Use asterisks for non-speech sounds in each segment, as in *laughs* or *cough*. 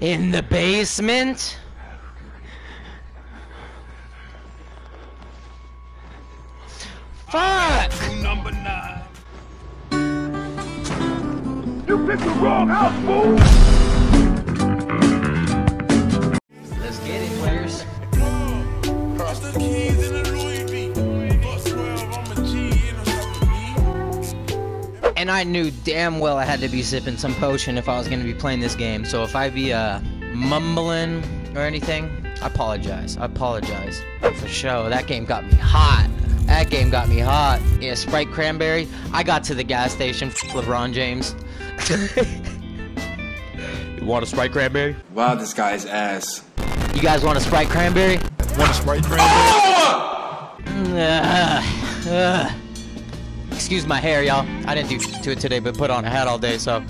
In the basement? Fuck! Number nine. You picked the wrong house, fool! Let's get it, players. And I knew damn well I had to be sipping some potion if I was gonna be playing this game. So if I be uh mumbling or anything, I apologize. I apologize. For sure, that game got me hot. That game got me hot. Yeah, Sprite Cranberry. I got to the gas station. F- LeBron James. *laughs* You want a Sprite Cranberry? Wow, this guy's ass. You guys want a Sprite Cranberry? Want a Sprite Cranberry? *sighs* Ugh, ugh. Excuse my hair, y'all. I didn't do to it today, but put on a hat all day. So,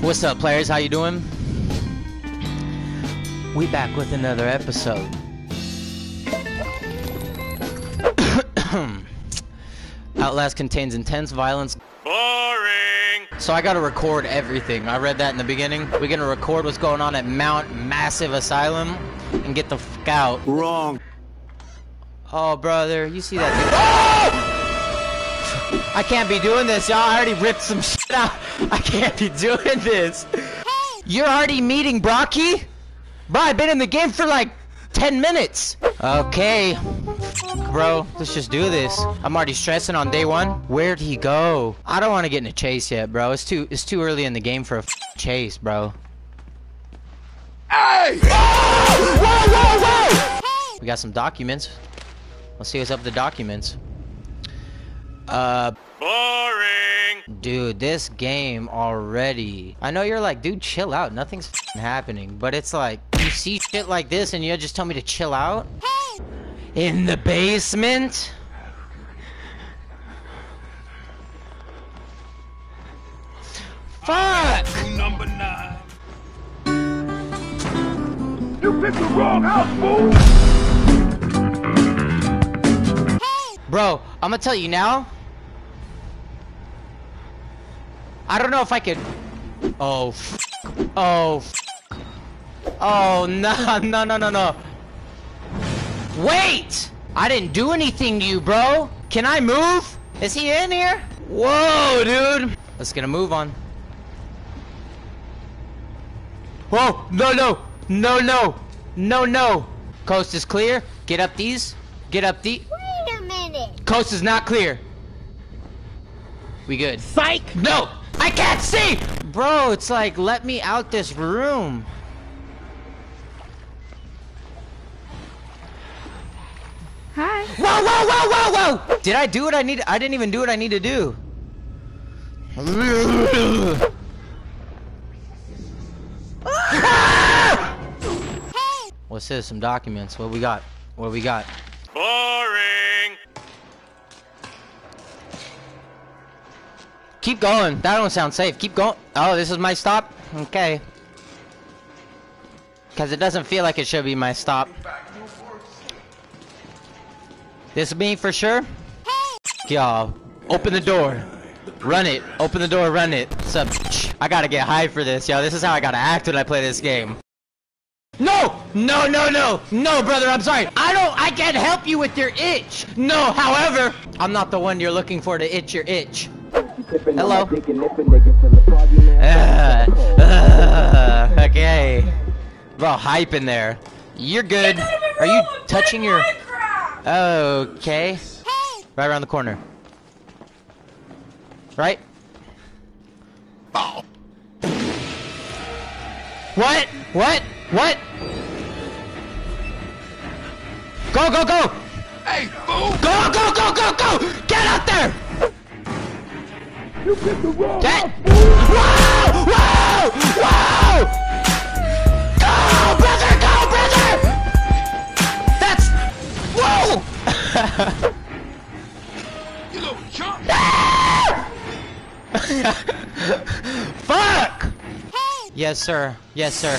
what's up, players? How you doing? We back with another episode. *coughs* Outlast contains intense violence. Boring. So I gotta record everything. I read that in the beginning. We're gonna record what's going on at Mount Massive Asylum and get the fuck out. Wrong. Oh, brother, you see that? *laughs* I can't be doing this, y'all. I already ripped some *laughs* shit out. I can't be doing this. You're already meeting Brocky? Bro, I've been in the game for like 10 minutes. Okay. Bro, let's just do this. I'm already stressing on day one. Where'd he go? I don't want to get in a chase yet, bro. It's too it's too early in the game for a chase, bro. Hey! Whoa, whoa, whoa! We got some documents. Let's see what's up with the documents. Uh, Boring. dude, this game already. I know you're like, dude, chill out. Nothing's happening. But it's like, you see shit like this and you just tell me to chill out? In the basement? Fuck! Number nine. You picked the wrong house, fool! Bro, I'm gonna tell you now. I don't know if I could. Oh, f- oh, f- oh no, *laughs* no, no, no, no. Wait! I didn't do anything to you, bro. Can I move? Is he in here? Whoa, dude. Let's get a move on. Whoa! No, no, no, no, no, no. Coast is clear. Get up these. Get up the. Wait a minute. Coast is not clear. We good. Psych! No! I can't see! Bro, it's like, let me out this room. Hi. Whoa, whoa, whoa, whoa, whoa! Did I do what I need? I didn't even do what I need to do. *laughs* What's this? Some documents. What we got? What we got? Boring. Keep going. That don't sound safe. Keep going. Oh, this is my stop? Okay. Because it doesn't feel like it should be my stop. This is me for sure? Y'all, open the door. Run it. Open the door, run it. Bitch? I gotta get high for this, yo. This is how I gotta act when I play this game. No! No, no, no! No, brother, I'm sorry. I don't- I can't help you with your itch! No, however, I'm not the one you're looking for to itch your itch. Hello. Uh, uh, *laughs* okay. Bro, hype in there. You're good. Are you touching your... Okay. Right around the corner. Right? What? What? What? Go, go, go! Hey, fool! Go, go, go, go, go! Get out there! You picked the wrong fool! Whoa! Whoa! Whoa! Go, brother! Go! That's... Whoa! You little chump! Fuck! Yes, sir. Yes, sir.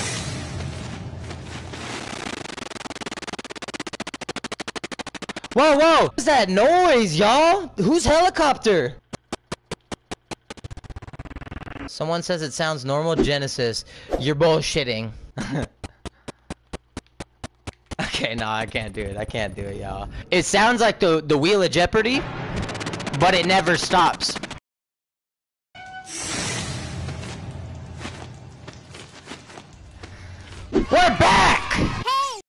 Whoa, whoa! What's that noise, y'all? Whose helicopter? Someone says it sounds normal, Genesis. You're bullshitting. *laughs* okay, no, I can't do it. I can't do it, y'all. It sounds like the, the Wheel of Jeopardy, but it never stops. We're back! Hey.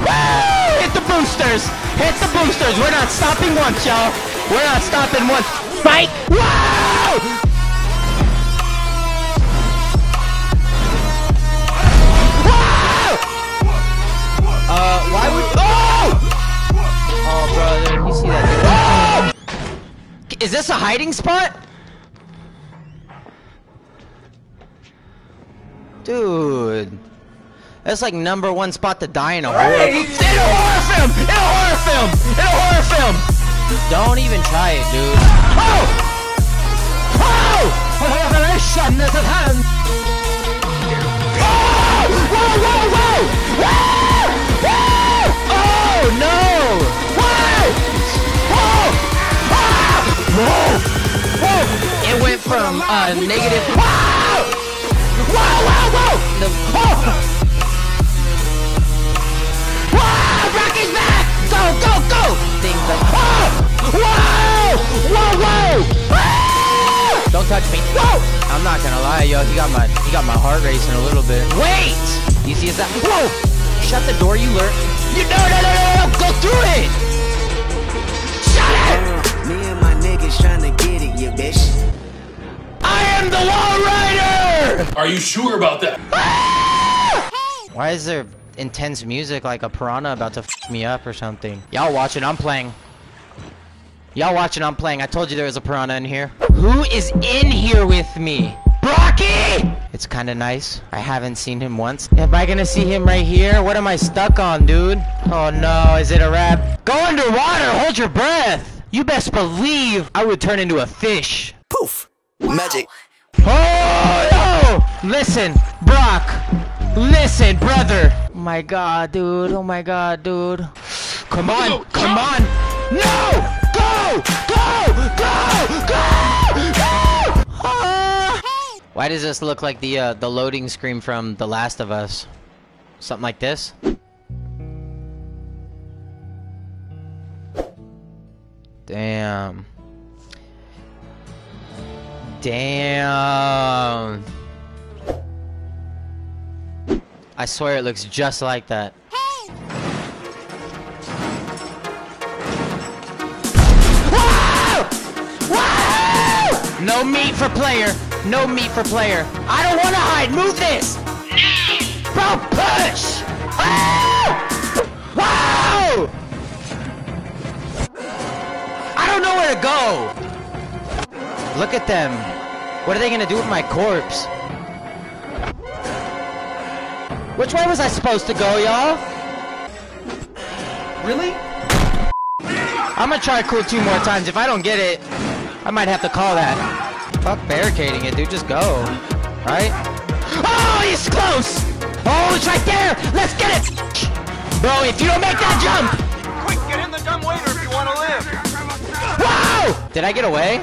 Woo! Hit the boosters! Hit the boosters! We're not stopping once, y'all! We're not stopping! Whoa! Whoa! Uh, why would- Oh! Oh, brother, you see that? dude? Is this a hiding spot? Dude. That's like number one spot to die in a horror In a horror film! In a horror film! In a horror film! Don't even try it, dude. Oh! Oh! Revelation is at hand! Whoa, whoa, whoa! Whoa! Whoa! Oh, no! Whoa! Whoa! Whoa! It went from, uh, negative... Whoa! Whoa, whoa, whoa! The... Oh! Whoa! Rocky's back! Go, go, go! Things like... Whoa! Whoa! Whoa, whoa! Ah! Don't touch me. Whoa! I'm not gonna lie, yo. He got my he got my heart racing a little bit. Wait! You see is that? Whoa! Shut the door, you lurk. You no no no no no! Go through it! Shut it! Me and my niggas tryna get it, you bitch. I am the Walrider! Are you sure about that? Why is there intense music like a piranha about to f me up or something? Y'all watching, I'm playing. Y'all watching, I'm playing. I told you there was a piranha in here. Who is in here with me? Brocky! It's kind of nice. I haven't seen him once. Am I gonna see him right here? What am I stuck on, dude? Oh no, is it a wrap? Go underwater, hold your breath! You best believe I would turn into a fish. Poof. Magic. Oh no! Listen, Brock. Listen, brother. Oh my god, dude. Oh my god, dude. Come on, come on. No! Go! Go! Go! Go! Go! Ah! Why does this look like the uh, the loading screen from The Last of Us? Something like this? Damn. Damn. I swear it looks just like that. No meat for player. No meat for player. I don't want to hide. Move this. Bro, push. Ah! Whoa! Whoa! I don't know where to go. Look at them. What are they gonna do with my corpse? Which way was I supposed to go, y'all? Really? I'm gonna try cool two more times. If I don't get it, I might have to call that. Fuck barricading it, dude. Just go. Right? Oh, he's close! Oh, it's right there! Let's get it! Bro, if you don't make that jump! Quick, get in the dumb waiter if you want to live. Whoa! Did I get away?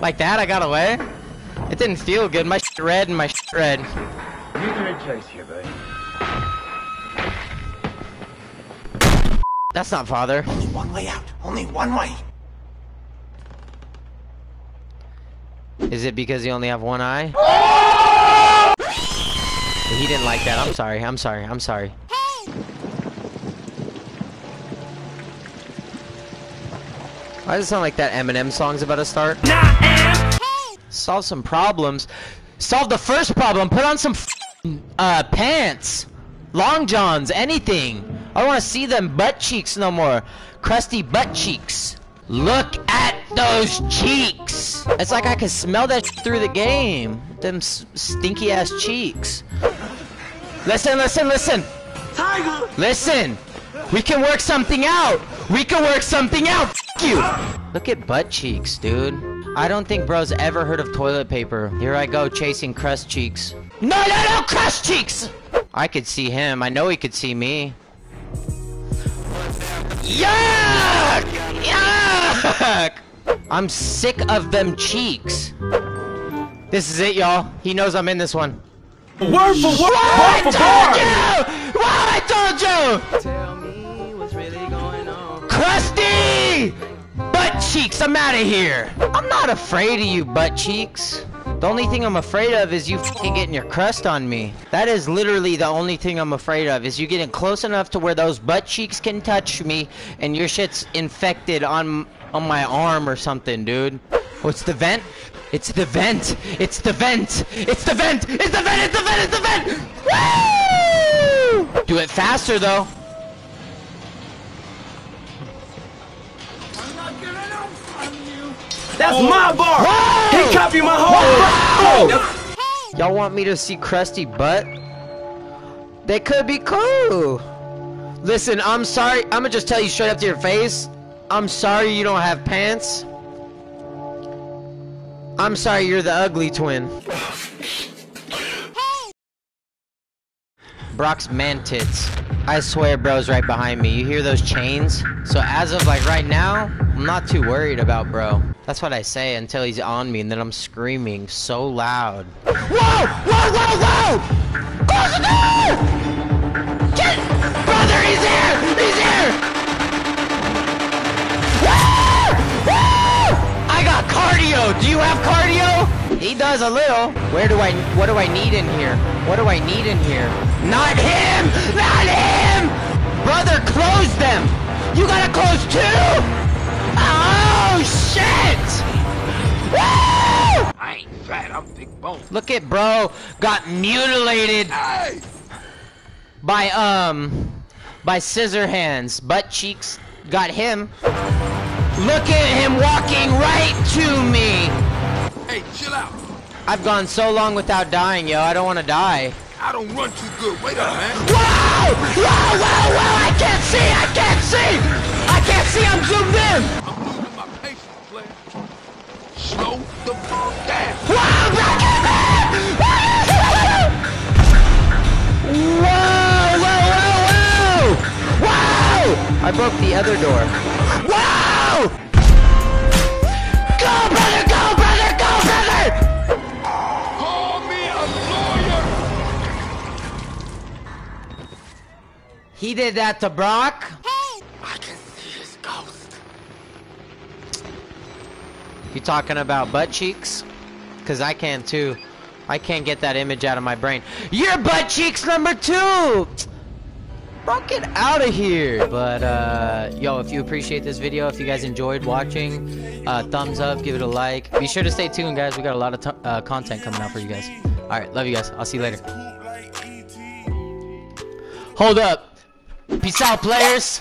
Like that, I got away? It didn't feel good. My shit red and my shit red. You're in place here, buddy. That's not father. Only One way out. Only one way. Is it because you only have one eye? He didn't like that. I'm sorry. I'm sorry. I'm sorry. Why does it sound like that Eminem song's about to start? Solve some problems. Solve the first problem. Put on some uh, pants. Long johns. Anything. I don't want to see them butt cheeks no more. Crusty butt cheeks. Look at those cheeks. It's like I can smell that through the game. Them s- stinky ass cheeks. Listen, listen, listen. Tiger. Listen. We can work something out. We can work something out. F you. Look at butt cheeks, dude. I don't think bro's ever heard of toilet paper. Here I go chasing crust cheeks. No, no, no, crust cheeks. I could see him. I know he could see me. Yuck! Yuck! I'm sick of them cheeks. This is it, y'all. He knows I'm in this one. Word for word, I bar for told you! Well, I told you! Tell me what's really going on. Krusty! Butt cheeks, I'm out of here. I'm not afraid of you, butt cheeks. The only thing I'm afraid of is you getting your crust on me. That is literally the only thing I'm afraid of is you getting close enough to where those butt cheeks can touch me and your shit's infected on on my arm or something, dude. What's the vent? It's the vent. It's the vent. It's the vent. It's the vent. It's the vent. It's the vent. Woo! Do it faster though. That's my bar. He copied my whole bar. Y'all want me to see crusty butt? They could be cool. Listen, I'm sorry. I'm gonna just tell you straight up to your face. I'm sorry you don't have pants. I'm sorry you're the ugly twin. Brock's man tits. I swear bro's right behind me. You hear those chains? So as of like right now, I'm not too worried about bro. That's what I say until he's on me and then I'm screaming so loud. Whoa! Whoa, whoa, whoa! Close the door! Get Brother, he's here! He's here! Woo! Woo! I got cardio! Do you have cardio? He does a little. Where do I, what do I need in here? What do I need in here? Not him! Not him! Brother, close them! You gotta close too! Oh, shit! Woo! I ain't fat, I'm big bone. Look at bro, got mutilated Hey! by, um, by scissor hands. Butt cheeks got him. Look at him walking right to me! Hey, chill out. I've gone so long without dying, yo. I don't want to die. I don't run too good. Wait up, man. Whoa! Whoa, whoa, whoa! I can't see! I can't see! I can't see! I'm zoomed in! I'm losing my patience, player. Slow the f down. Whoa! *laughs* Whoa! Whoa! Whoa! Whoa! Whoa! I broke the other door. He did that to Brock. I can see his ghost. You talking about butt cheeks? Cause I can too. I can't get that image out of my brain. Your butt cheeks number two! Bro, get out of here! But, uh, yo, if you appreciate this video, if you guys enjoyed watching, uh, thumbs up, give it a like. Be sure to stay tuned, guys. We got a lot of t uh, content coming out for you guys. Alright, love you guys. I'll see you later. Hold up. Peace out, players.